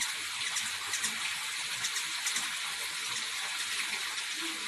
Thank you.